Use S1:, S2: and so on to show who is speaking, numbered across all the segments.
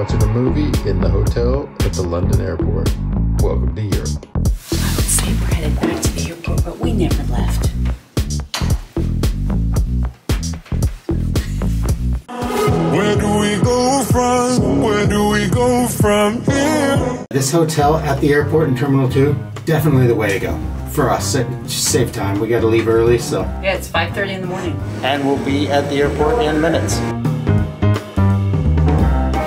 S1: watching a movie in the hotel at the London airport. Welcome to Europe.
S2: I would say we're headed back to the airport, but we never left.
S3: Where do we go from? Where do we go from here?
S4: This hotel at the airport in Terminal 2, definitely the way to go. For us, just save time. We got to leave early, so.
S2: Yeah, it's 5.30 in the morning.
S5: and we'll be at the airport in minutes.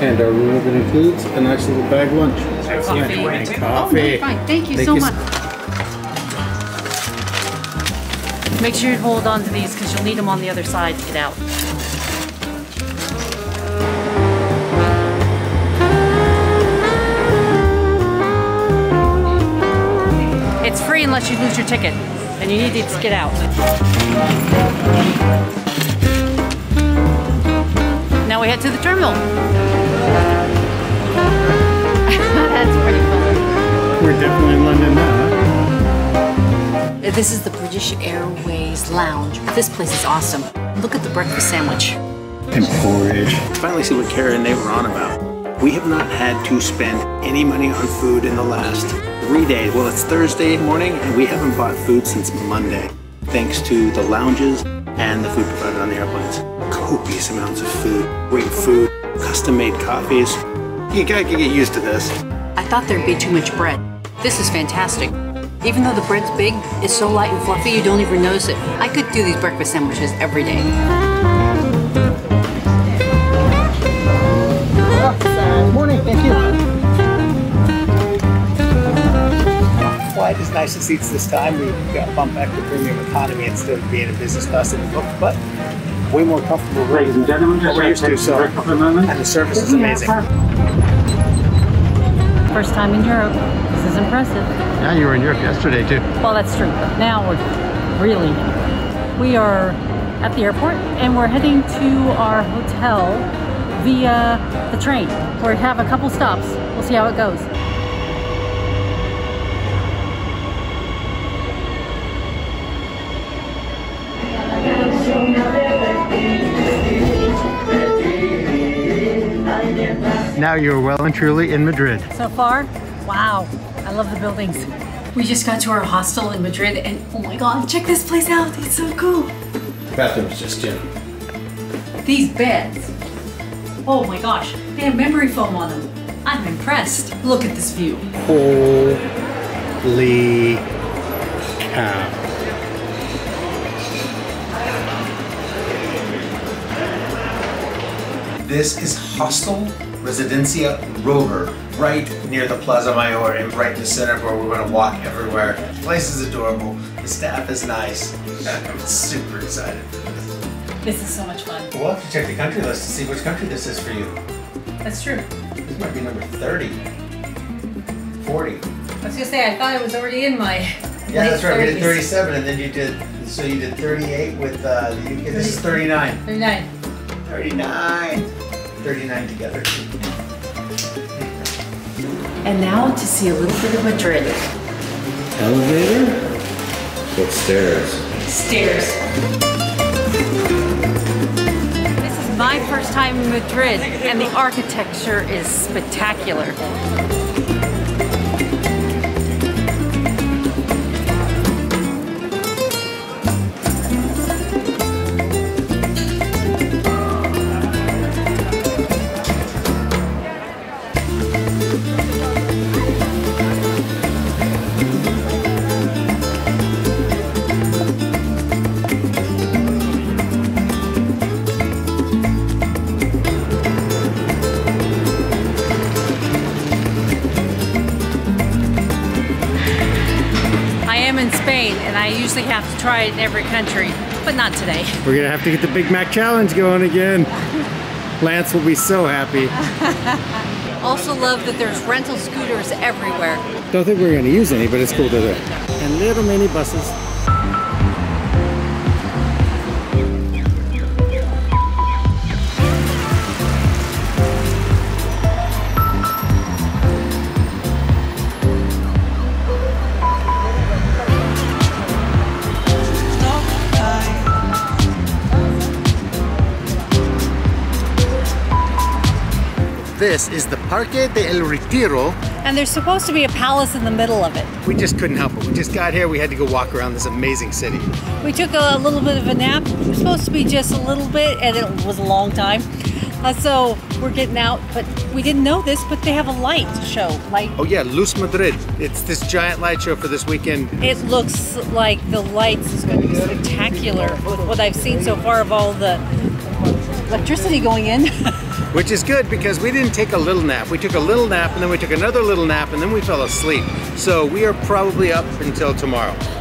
S4: And our room that includes a nice little bag lunch.
S2: Coffee.
S4: And
S2: Oh,
S4: coffee.
S2: no, fine. Thank you
S4: Thank
S2: so
S4: you
S2: much. Make sure you hold on to these because you'll need them on the other side to get out. It's free unless you lose your ticket, and you need to get out. Now we head to the terminal. That's pretty fun.
S4: We're definitely in London now.
S2: This is the British Airways Lounge. This place is awesome. Look at the breakfast sandwich.
S4: And porridge.
S5: Finally see what Kara and they were on about. We have not had to spend any money on food in the last three days. Well, it's Thursday morning and we haven't bought food since Monday. Thanks to the lounges and the food provided on the airplanes. Copious amounts of food, great food, custom-made coffees. You gotta get used to this.
S2: I thought there'd be too much bread. This is fantastic. Even though the bread's big, it's so light and fluffy you don't even notice it. I could do these breakfast sandwiches every day.
S5: Morning, thank you. Flight is nice and seats this time. We got bumped back to premium economy instead of being in business class in the book, but way more comfortable ladies and gentlemen. What we're used to, so and the service is amazing.
S2: First time in Europe. This is impressive.
S4: Yeah, you were in Europe yesterday too.
S2: Well, that's true, but now we're really. We are at the airport and we're heading to our hotel via the train. We have a couple stops. We'll see how it goes.
S4: Now you're well and truly in Madrid.
S2: So far, wow, I love the buildings. We just got to our hostel in Madrid and oh my god, check this place out. It's so cool.
S4: The bathroom's just in.
S2: These beds. Oh my gosh, they have memory foam on them. I'm impressed. Look at this view.
S4: Holy cow.
S5: This is Hostel Residencia Rober, right near the Plaza Mayor and right in the center where we're going to walk everywhere. The place is adorable. The staff is nice. I'm super excited for this.
S2: This is so much fun.
S5: We'll have to check the country list to see which country this is for you.
S2: That's true.
S5: This might be number 30, 40.
S2: I was gonna say, I thought it was already in my.
S5: Yeah, that's right. We did 37 and then you did, so you did 38 with uh, the UK. This is 39.
S2: 39.
S5: 39. 39 together.
S2: And now to see a little bit of Madrid.
S1: Elevator? What stairs?
S2: Stairs. This is my first time in Madrid, and the architecture is spectacular. Am in Spain, and I usually have to try it in every country, but not today.
S4: We're gonna have to get the Big Mac Challenge going again. Lance will be so happy.
S2: Also love that there's rental scooters everywhere.
S4: Don't think we're gonna use any, but it's cool to do. And little mini buses.
S5: This is the Parque de El Retiro.
S2: And there's supposed to be a palace in the middle of it.
S5: We just couldn't help it. We just got here. We had to go walk around this amazing city.
S2: We took a little bit of a nap. It was supposed to be just a little bit, and it was a long time. Uh, so we're getting out, but we didn't know this, but they have a light show. Light.
S5: Oh yeah, Luz Madrid. It's this giant light show for this weekend.
S2: It looks like the lights is going to be spectacular with what I've seen so far of all the electricity going in.
S5: Which is good because we didn't take a little nap. We took a little nap and then we took another little nap and then we fell asleep. So we are probably up until tomorrow.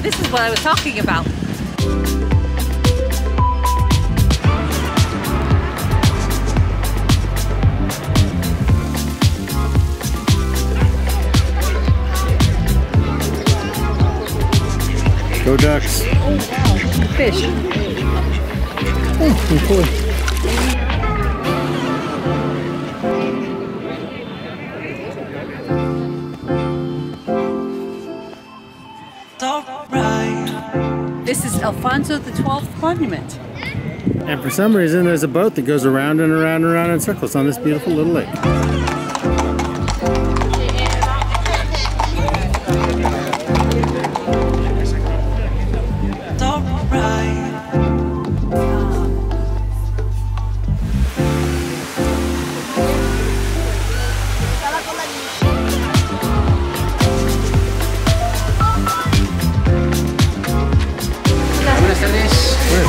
S2: this is what I was talking about.
S5: Go ducks.
S2: Oh wow, fish.
S5: Oh,
S2: This is Alfonso the 12th monument.
S5: And for some reason, there's a boat that goes around and around and around in circles on this beautiful little lake.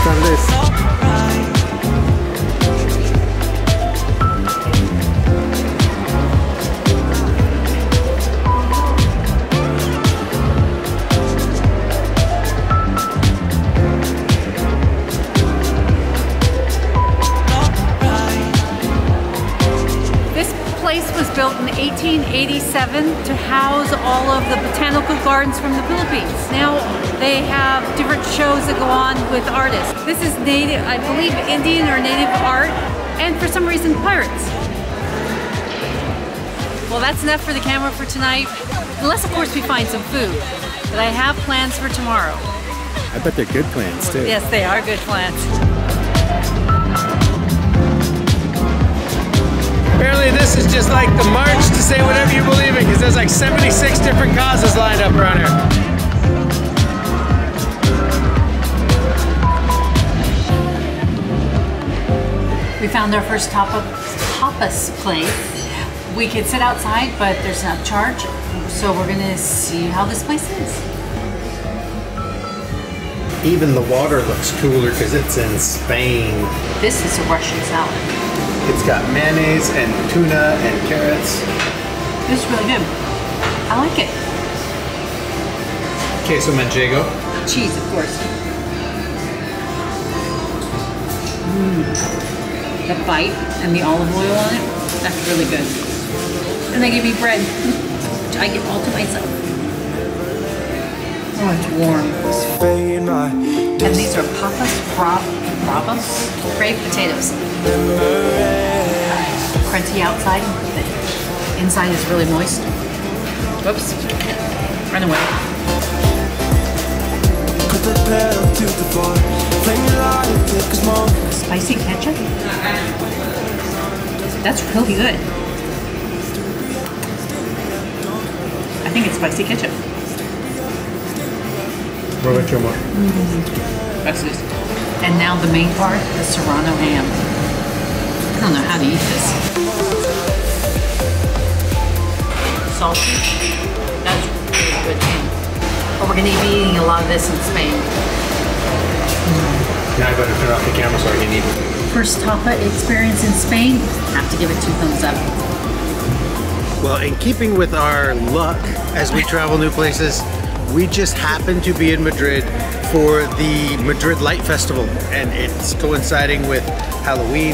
S1: Tardes.
S5: Buenas
S2: place was built in 1887 to house all of the botanical gardens from the Philippines. Now they have different shows that go on with artists. This is native, I believe, Indian or native art, and for some reason, pirates. Well, that's enough for the camera for tonight. Unless, of course, we find some food. But I have plans for tomorrow.
S5: I bet they're good plans too.
S2: Yes, they are good plans.
S5: Apparently this is just like the march to say whatever you believe in because there's like 76 different causes lined up around here.
S2: We found our first tapas, tapas place. We could sit outside, but there's not charge. So we're gonna see how this place is.
S5: Even the water looks cooler because it's in Spain.
S2: This is a Russian salad.
S5: It's got mayonnaise and tuna and carrots.
S2: This is really good. I like it.
S5: Queso manchego.
S2: Cheese, of course. Mm. The bite and the olive oil on it, that's really good. And they give me bread, which I get all to myself. Oh, it's warm. And these are papas bra- bravas, crave potatoes. Crunchy outside, the inside is really moist. Whoops, run away. Spicy ketchup? That's really good. I think it's spicy ketchup.
S5: What about your mom? Mm-hmm.
S2: That's this. And now the main part, the serrano ham. I don't know how to eat this. Salty. That's really good too. But we're gonna be eating a lot of this in Spain. Hmm.
S5: Now I better turn off the camera so I can eat.
S2: First tapa experience in Spain, have to give it two thumbs up.
S5: Well, in keeping with our luck as we travel new places, we just happened to be in Madrid for the Madrid Light Festival, and it's coinciding with Halloween,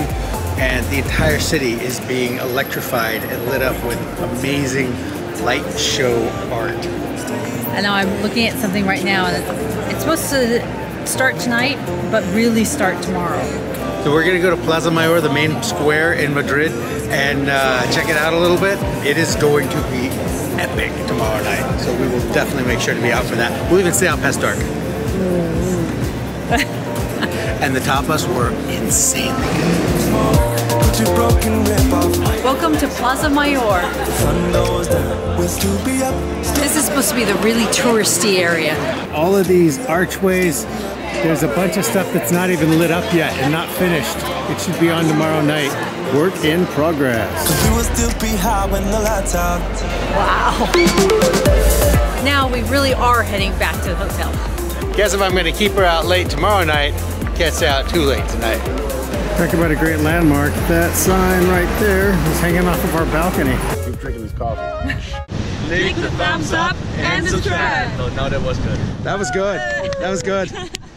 S5: and the entire city is being electrified and lit up with amazing light show art.
S2: I know I'm looking at something right now, and it's, supposed to start tonight, but really start tomorrow.
S5: So we're gonna go to Plaza Mayor, the main square in Madrid, and uh, check it out a little bit. It is going to be epic tomorrow night, so we will definitely make sure to be out for that. We'll even stay out past dark. and the tapas were insanely good.
S2: Welcome to Plaza Mayor.
S6: sun goes down. We'll still be up.
S2: This is supposed to be the really touristy area.
S5: All of these archways, there's a bunch of stuff that's not even lit up yet and not finished. It should be on tomorrow night. Work in progress.
S6: We will still be high when the lights out.
S2: Wow. Now we really are heading back to the hotel.
S5: Guess if I'm gonna keep her out late tomorrow night, gets out too late tonight. Talk about a great landmark. That sign right there is hanging off of our balcony.
S1: Keep drinking this coffee.
S2: Leave the thumbs up and subscribe.
S1: No, no, that was good.
S5: That was good. That was good.